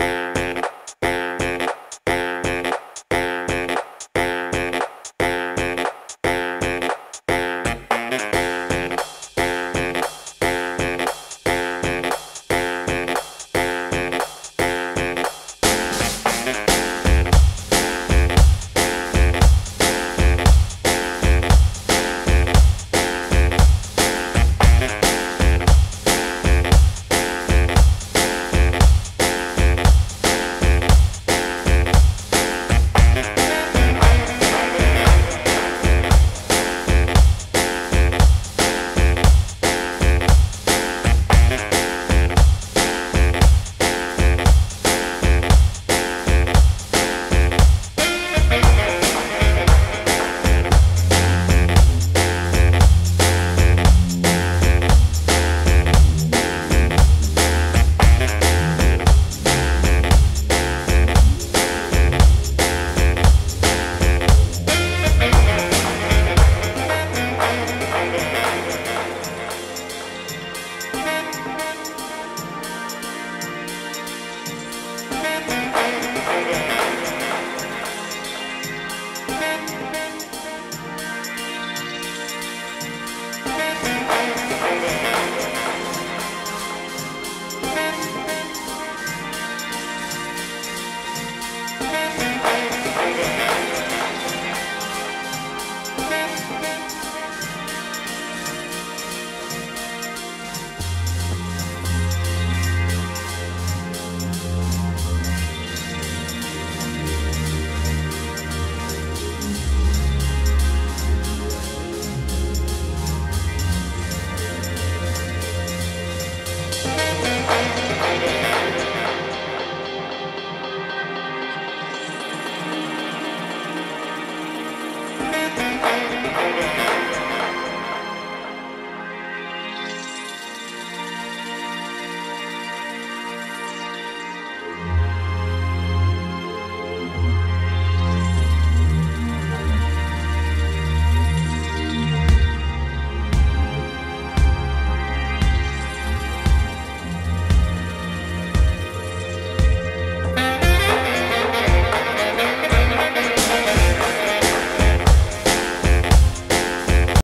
Bye.